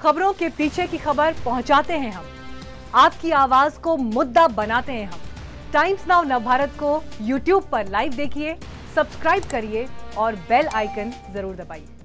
खबरों के पीछे की खबर पहुंचाते हैं हम। आपकी आवाज़ को मुद्दा बनाते हैं हम। टाइम्स नाउ नवभारत को यूट्यूब पर लाइव देखिए, सब्सक्राइब करिए और बेल आइकन ज़रूर दबाइए।